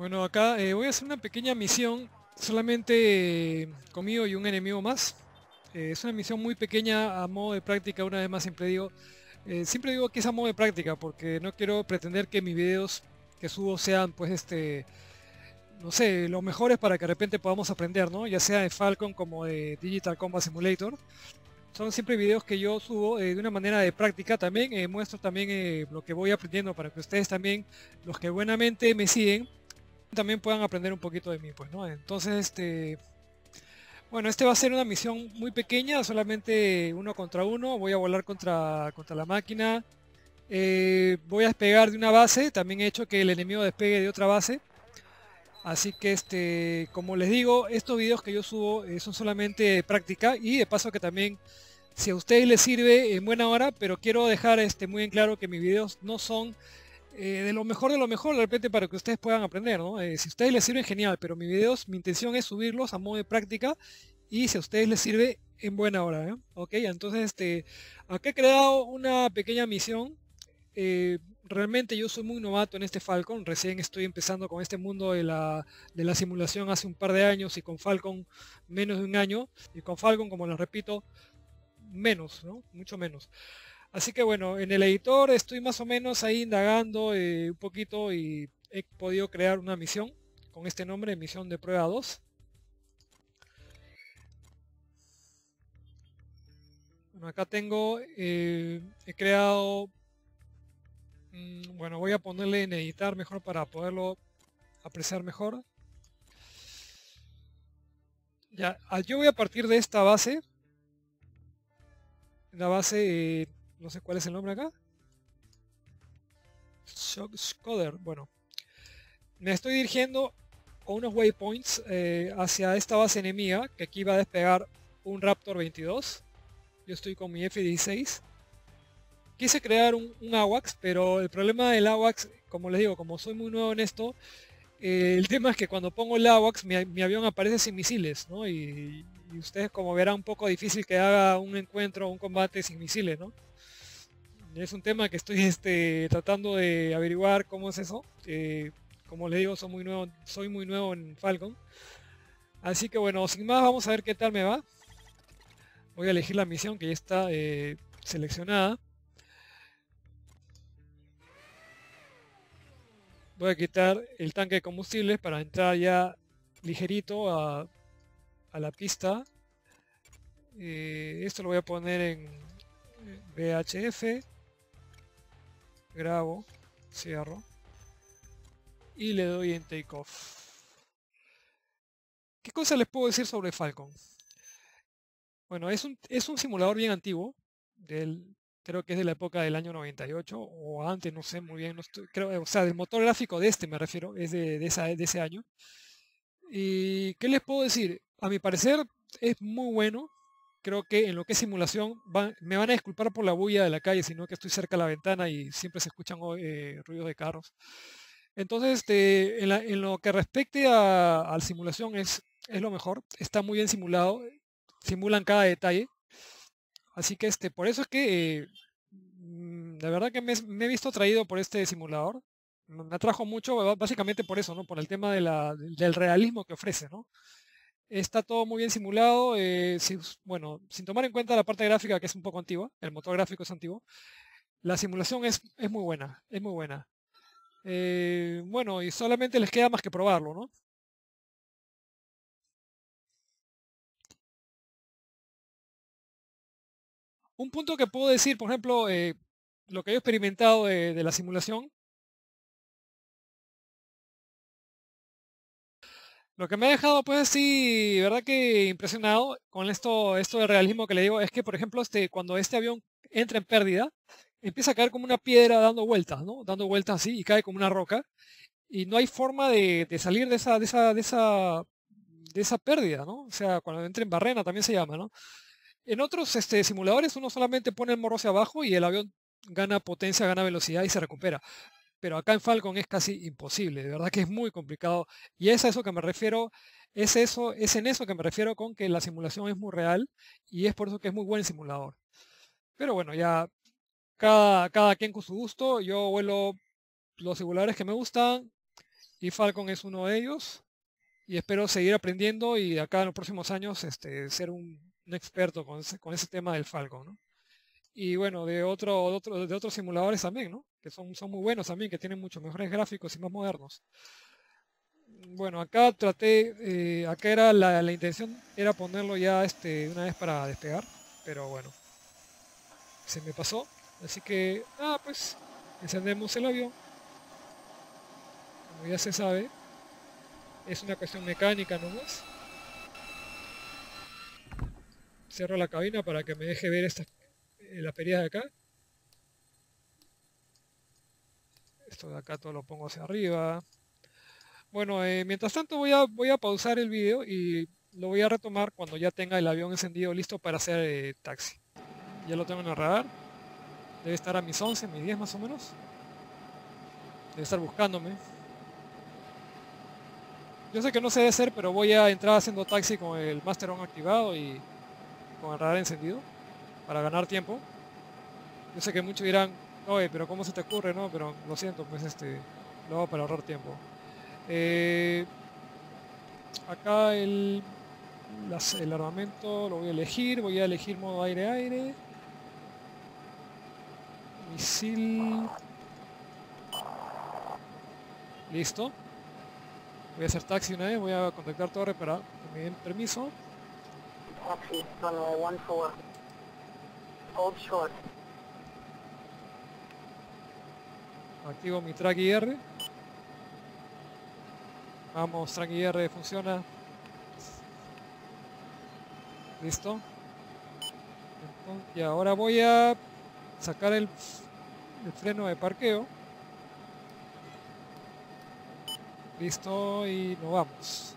Bueno, acá eh, voy a hacer una pequeña misión solamente eh, conmigo y un enemigo más. Eh, es una misión muy pequeña a modo de práctica, una vez más siempre digo. siempre digo que es a modo de práctica porque no quiero pretender que mis videos que subo sean pues este no sé, los mejores para que de repente podamos aprender, ¿no? Ya sea de Falcon como de Digital Combat Simulator. Son siempre videos que yo subo de una manera de práctica también. muestro también lo que voy aprendiendo para que ustedes también, los que buenamente me siguen, también puedan aprender un poquito de mí, pues, ¿no? Entonces, este... Bueno, este va a ser una misión muy pequeña, solamente uno contra uno. Voy a volar contra, contra la máquina. Eh, voy a despegar de una base. También he hecho que el enemigo despegue de otra base. Así que, este, como les digo, estos videos que yo subo eh, son solamente práctica. Y de paso que también, si a ustedes les sirve, en buena hora. Pero quiero dejar este, muy en claro que mis videos no son eh, de lo mejor de lo mejor de repente para que ustedes puedan aprender, ¿no? Eh, si ustedes les sirve, genial, pero mis videos, mi intención es subirlos a modo de práctica y si a ustedes les sirve, en buena hora, ¿eh? Ok, entonces este, acá he creado una pequeña misión. realmente yo soy muy novato en este Falcon, recién estoy empezando con este mundo de la, de la simulación hace un par de años y con Falcon menos de un año y con Falcon, como les repito, menos, ¿no? Mucho menos. Así que bueno, en el editor estoy más o menos ahí indagando eh, un poquito y he podido crear una misión con este nombre, misión de prueba 2. Bueno, acá tengo, eh, he creado, mm, bueno, voy a ponerle en editar mejor para poderlo apreciar mejor. Ya, ah, yo voy a partir de esta base, la base... Eh, no sé cuál es el nombre acá. Scoder, bueno. Me estoy dirigiendo a unos waypoints eh, hacia esta base enemiga, que aquí va a despegar un Raptor 22. Yo estoy con mi F-16. Quise crear un, AWACS, pero el problema del AWACS, como les digo, como soy muy nuevo en esto, eh, el tema es que cuando pongo el AWACS mi, avión aparece sin misiles, ¿no? Y, y, ustedes como verán un poco difícil que haga un encuentro, un combate sin misiles, ¿no? Es un tema que estoy este, tratando de averiguar cómo es eso. como les digo, soy muy, nuevo, soy muy nuevo en Falcon. Así que bueno, sin más vamos a ver qué tal me va. Voy a elegir la misión que ya está eh, seleccionada. Voy a quitar el tanque de combustible para entrar ya ligerito a, la pista. Eh, esto lo voy a poner en VHF grabo, cierro y le doy en take off. ¿Qué cosa les puedo decir sobre Falcon? Bueno, es un, es un simulador bien antiguo, del, creo que es de la época del año 98 o antes, no sé muy bien, no creo, o sea, del motor gráfico de este me refiero, es de, de, esa, de ese año. ¿Y qué les puedo decir? A mi parecer es muy bueno, creo que en lo que es simulación, me van a disculpar por la bulla de la calle, sino que estoy cerca de la ventana y siempre se escuchan eh, ruidos de carros. Entonces, este, en, lo que respecte a, la simulación es, es lo mejor, está muy bien simulado, simulan cada detalle. Así que este, por eso es que mm, de verdad que me, he visto atraído por este simulador. Me atrajo mucho, básicamente por eso, ¿no? Por el tema de la, del realismo que ofrece, ¿no? Está todo muy bien simulado, eh, bueno, sin tomar en cuenta la parte gráfica que es un poco antigua, el motor gráfico es antiguo, la simulación es, muy buena, es muy buena. Eh, bueno, y solamente les queda más que probarlo, ¿no? Un punto que puedo decir, por ejemplo, eh, lo que he experimentado de la simulación, Lo que me ha dejado pues sí, verdad que impresionado con esto, esto realismo que le digo, es que por ejemplo este, cuando este avión entra en pérdida, empieza a caer como una piedra dando vueltas, ¿no? Dando vueltas así y cae como una roca. Y no hay forma de, salir de esa, de esa, de esa, de esa pérdida, ¿no? O sea, cuando entra en barrena también se llama, ¿no? En otros este, simuladores uno solamente pone el morro hacia abajo y el avión gana potencia, gana velocidad y se recupera pero acá en Falcon es casi imposible, de verdad que es muy complicado. Y es a eso que me refiero, es eso, es en eso que me refiero con que la simulación es muy real y es por eso que es muy buen simulador. Pero bueno, ya cada, cada quien con su gusto, yo vuelo los simuladores que me gustan y Falcon es uno de ellos. Y espero seguir aprendiendo y de acá en los próximos años este, ser un, experto con ese, con ese tema del Falcon. Y bueno, de, otro, otro, de otros simuladores también, ¿no? Que son, son muy buenos también, que tienen muchos mejores gráficos y más modernos. Bueno, acá traté, eh, acá era la, la, intención era ponerlo ya este, una vez para despegar, pero bueno, se me pasó. Así que, ah, pues, encendemos el avión. Como ya se sabe, es una cuestión mecánica nomás. Cierro la cabina para que me deje ver esta, eh, la perilla de acá. Esto de acá todo lo pongo hacia arriba. Bueno, eh, mientras tanto voy a, voy a pausar el vídeo y lo voy a retomar cuando ya tenga el avión encendido listo para hacer eh, taxi. Ya lo tengo en el radar. Debe estar a mis 11, mis 10 más o menos. Debe estar buscándome. Yo sé que no se debe hacer, pero voy a entrar haciendo taxi con el Master On activado y con el radar encendido para ganar tiempo. Yo sé que muchos dirán, oye, pero ¿cómo se te ocurre? No, pero lo siento, pues este, lo hago para ahorrar tiempo. Eh, acá el, el armamento lo voy a elegir, voy a elegir modo aire-aire. Misil. Listo. Voy a hacer taxi una vez, voy a contactar torre para que me den permiso. Taxi, runway 14. Hold short. Activo mi track IR. Vamos, track IR funciona. Listo. y ahora voy a sacar el, el freno de parqueo. Listo y nos vamos.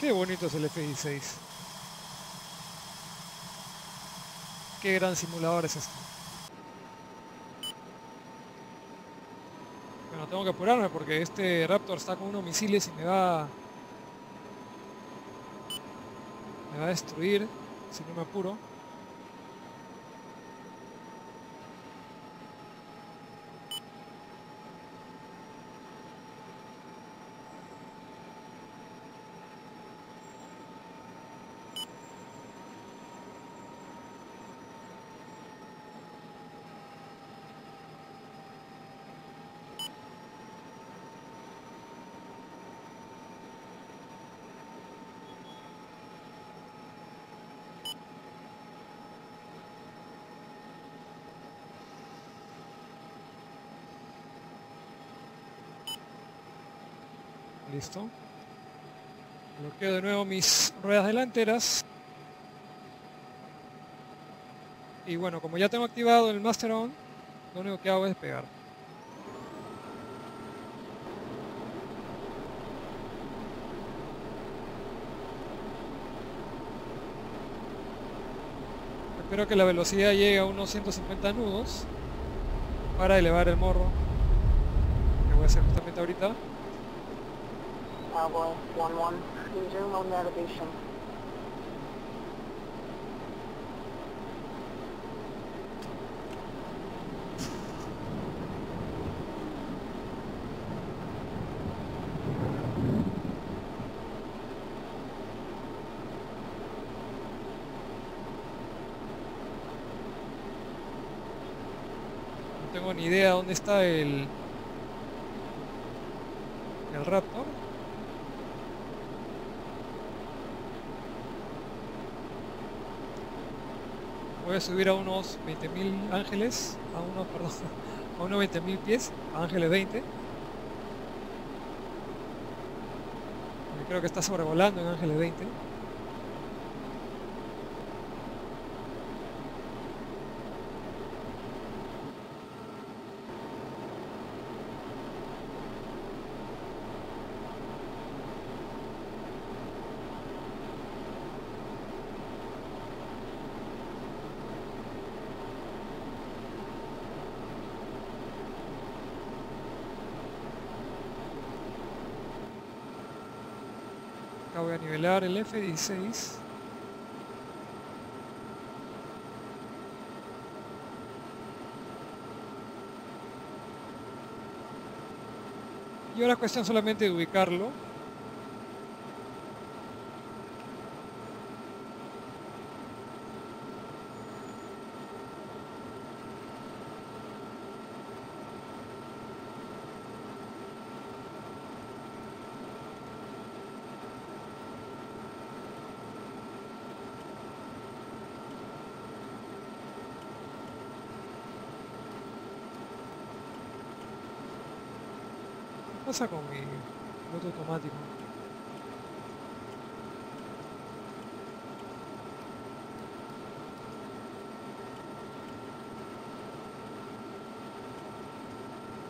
Qué bonito es el F-16. Qué gran simulador es este. Bueno, tengo que apurarme porque este Raptor está con unos misiles y me va... Me va a destruir si no me apuro. Listo. Bloqueo de nuevo mis ruedas delanteras. Y bueno, como ya tengo activado el Master On, lo único que hago es despegar. Espero que la velocidad llegue a unos 150 nudos para elevar el morro que voy a hacer justamente ahorita. Cowboy 1-1, resume. No tengo ni idea dónde está el el Raptor voy a subir a unos 20.000 ángeles, a unos, perdón, a unos 20.000 pies, a ángeles 20. creo que está sobrevolando en ángeles 20. El F16. Y ahora es cuestión solamente de ubicarlo. Pasa con mi piloto automático?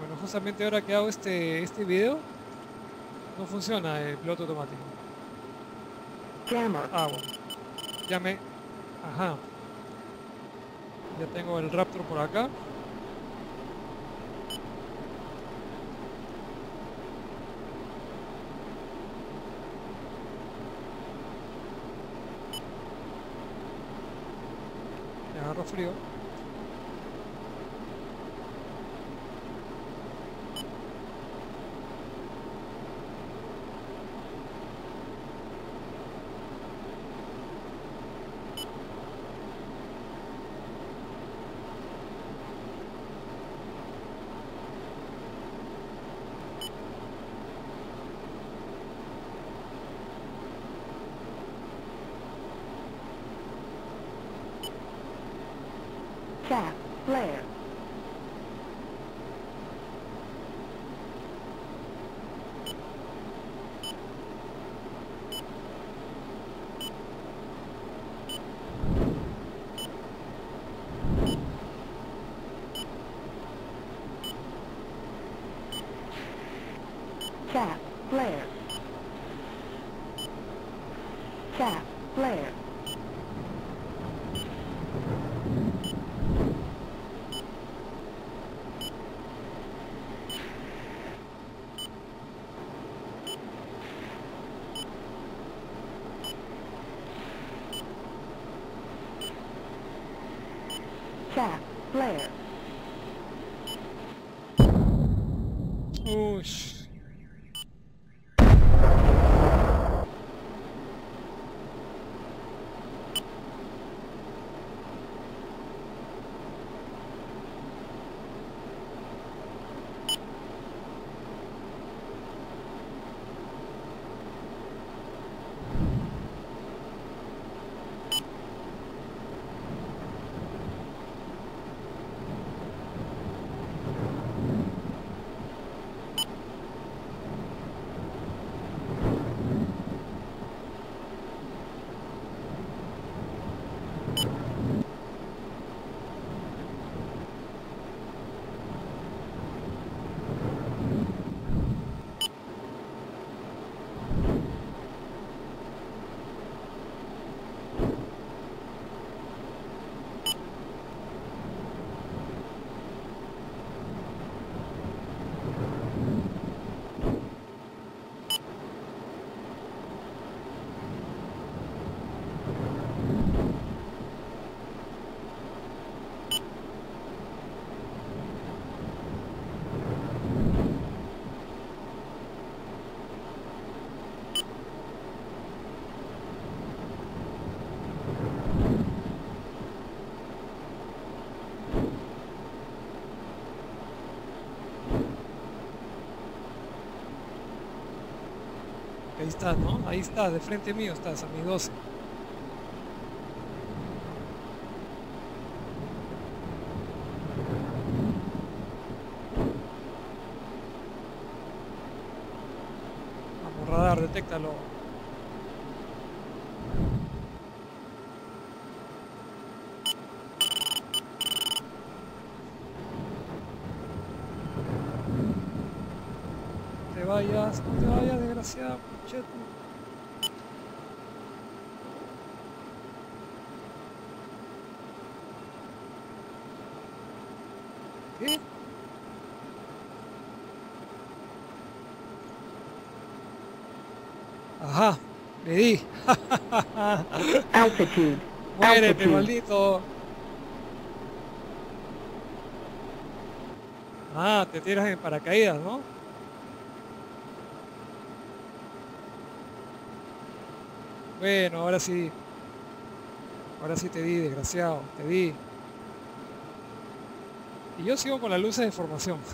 Bueno, justamente ahora que hago este, este video, no funciona el piloto automático. Ah, bueno. Ya me... Ajá. Ya tengo el Raptor por acá. Frío. player. Tap, player. Tap. Estás, ¿no? Ahí estás, de frente mío estás, a mi 12. Vamos, radar, detéctalo. No te vayas, no te vayas, desgraciado. Cheto. ¿Qué? Ajá, Le di. Altitude. Muérete, maldito. Ah, te tiras en paracaídas, ¿no? Bueno, ahora sí. Ahora sí te di, desgraciado. Te di. Y yo sigo con las luces de formación.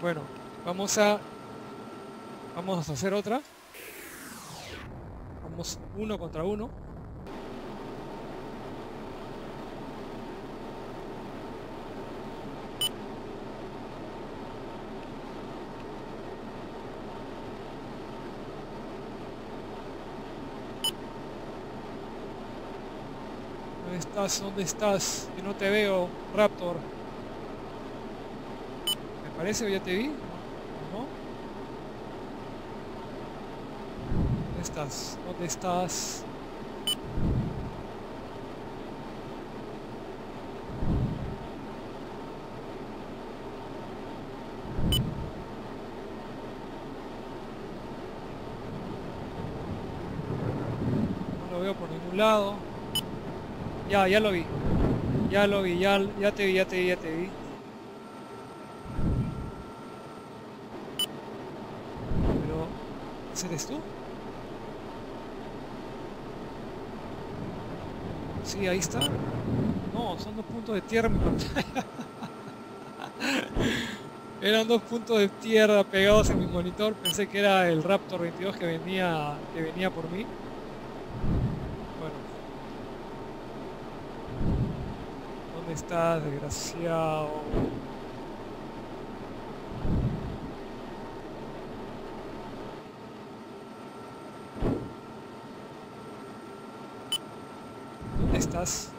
Bueno, vamos a... Vamos a hacer otra. Vamos uno contra uno. ¿Dónde estás? ¿Dónde estás? Que no te veo, Raptor. Me parece que ya te vi. ¿No? ¿Dónde estás? ¿Dónde estás? No lo veo por ningún lado. Ya, ya lo vi. Ya lo vi, ya, ya te vi, ya te vi, ya te vi. Pero, ¿ese eres tú? Sí, ahí está. No, son dos puntos de tierra en pantalla. Eran dos puntos de tierra pegados en mi monitor. Pensé que era el Raptor 22 que venía, que venía por mí. Bueno. ¿Dónde estás, desgraciado? ¿Dónde estás?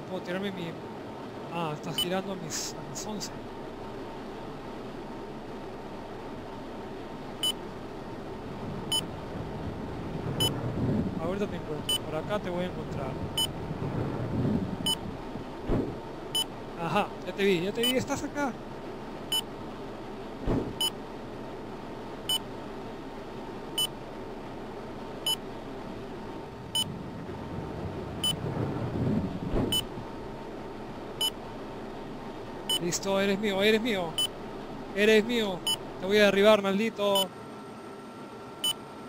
No puedo tirarme mi... Ah, estás girando a mis, a mis 11. Ahorita te encuentro. Por acá te voy a encontrar. Ajá, ya te vi, ya te vi, estás acá. Listo, eres mío, eres mío. Eres mío. Te voy a derribar, maldito.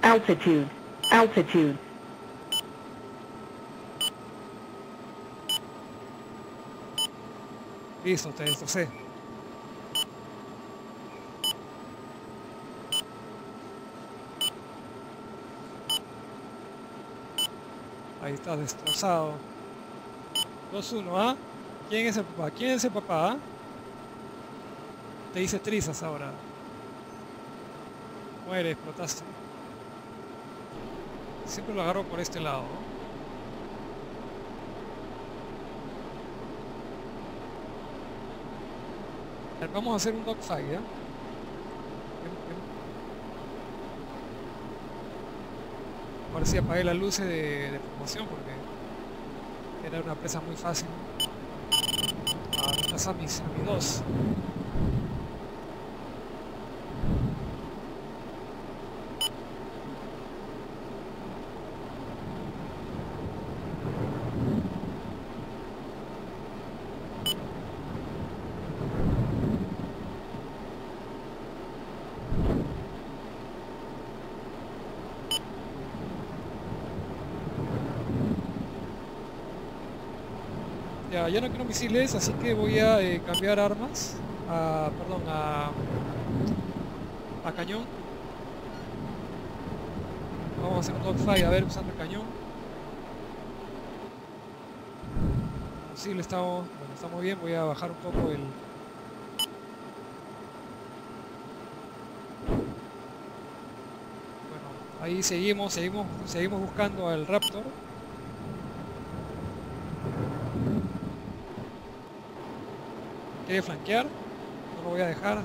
Altitude. Altitude. Listo, te destrocé. Ahí está destrozado. 2-1, ¿ah? ¿Quién es el papá? ¿Quién es el papá? ah? Te hice trizas ahora. Muere, explotaste. Siempre lo agarro por este lado. ¿no? A ver, Vamos a hacer un dogfight, ¿ya? Em- em- Ahora sí apagué las luces de, formación porque era una presa muy fácil. A mis, a dos. Ya, ya no quiero misiles, así que voy a eh, cambiar armas. A, perdón, a, cañón. Vamos a hacer un dogfight, a ver, usando el cañón. Misiles estamos, bueno, estamos bien, voy a bajar un poco el... Bueno, ahí seguimos, seguimos, seguimos buscando al Raptor. quiere flanquear. No lo voy a dejar.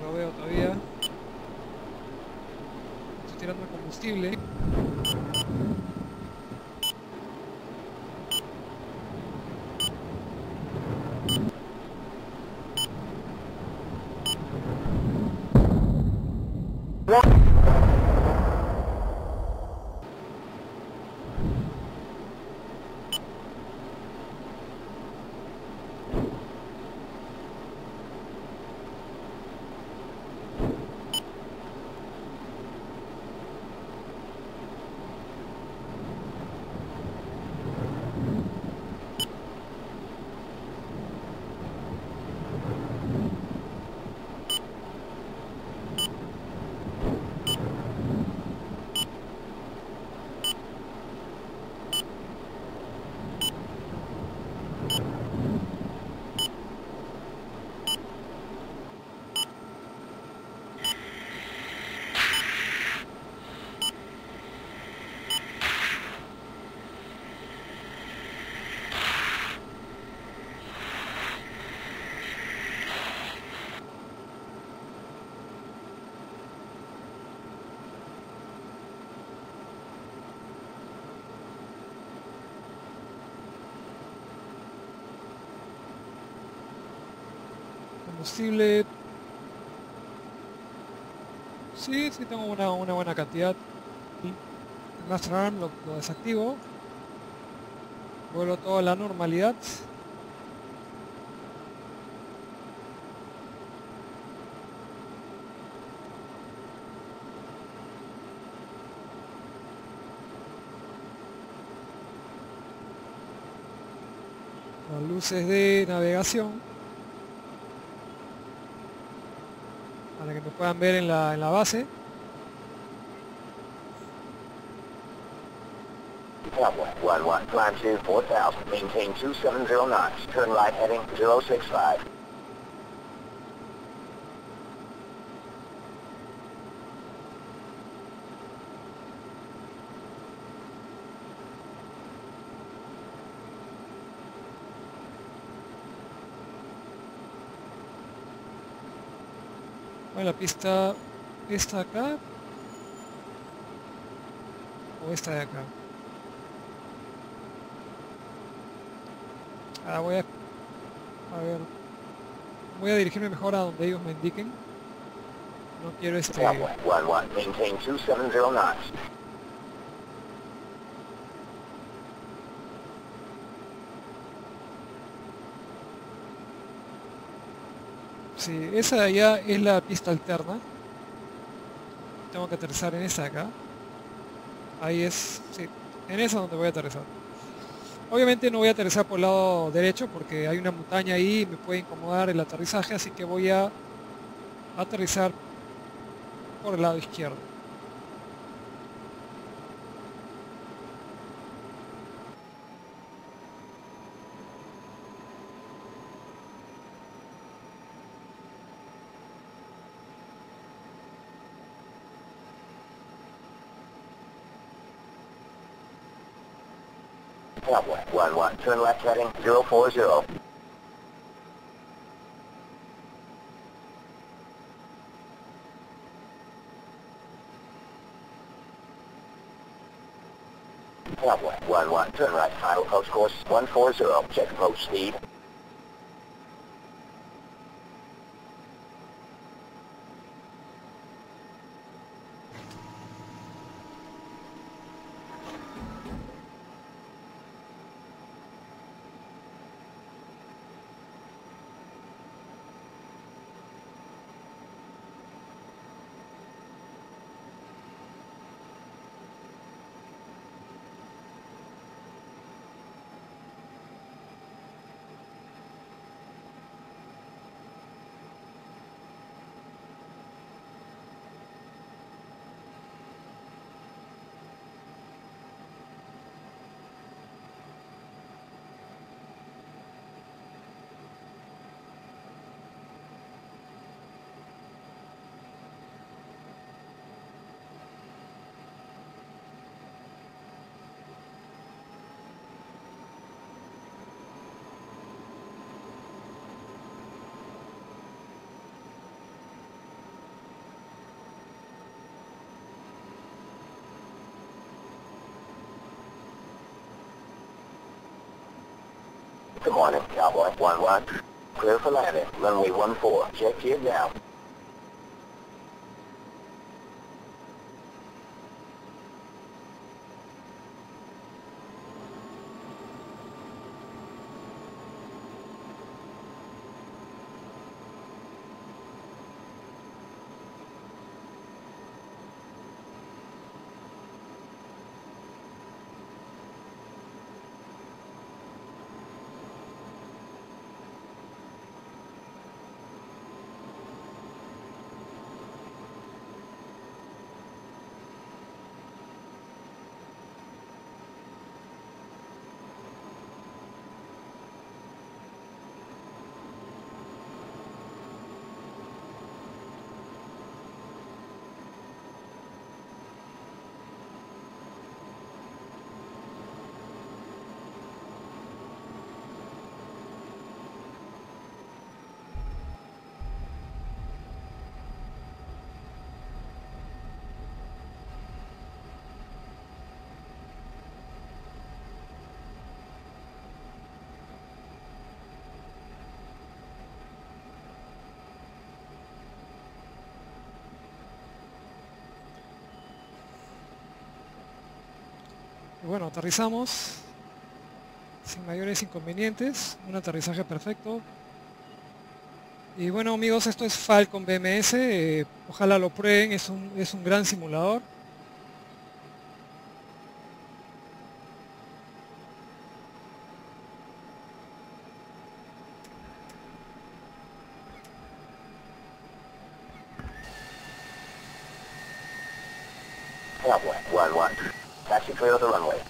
No lo veo todavía. Estoy tirando combustible. Combustible. Sí, sí tengo una, buena cantidad. Master Arm lo, lo desactivo. Vuelvo todo a la normalidad. las luces de navegación para que me puedan ver en la, en la base. Cowboy 11, climb to 4000, maintain 270 knots, turn right heading 065. La pista esta acá o esta de acá. Ahora voy a a ver voy a dirigirme mejor a donde ellos me indiquen. No quiero este Cowboy 11, maintain 270 knots. Sí, esa de allá es la pista alterna. Tengo que aterrizar en esa acá. Ahí es, sí, en esa donde voy a aterrizar. Obviamente no voy a aterrizar por el lado derecho porque hay una montaña ahí y me puede incomodar el aterrizaje, así que voy a aterrizar por el lado izquierdo. Cowboy 11, turn left heading 040. Cowboy 11, turn right, final post course 140, check approach speed. Good morning, Cowboy 11. Clear for landing, runway 14, check gear down. Bueno, aterrizamos sin mayores inconvenientes, un aterrizaje perfecto. Y bueno amigos, esto es Falcon BMS, eh, ojalá lo prueben, es un, es un gran simulador. Cowboy, 1-1. Taxi clear the runway.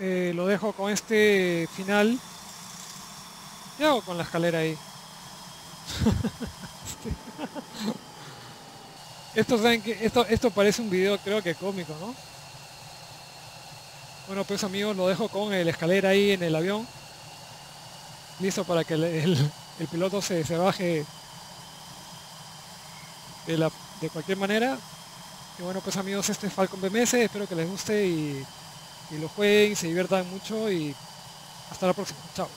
Eh, lo dejo con este final. ¿Qué hago con la escalera ahí? esto, ¿saben que esto, esto parece un video creo que cómico, ¿no? Bueno pues amigos, lo dejo con la escalera ahí en el avión. Listo para que el, piloto se, se baje de, de cualquier manera. Y bueno pues amigos, este es Falcon BMS, espero que les guste y, y lo jueguen, se diviertan mucho y hasta la próxima. Chao.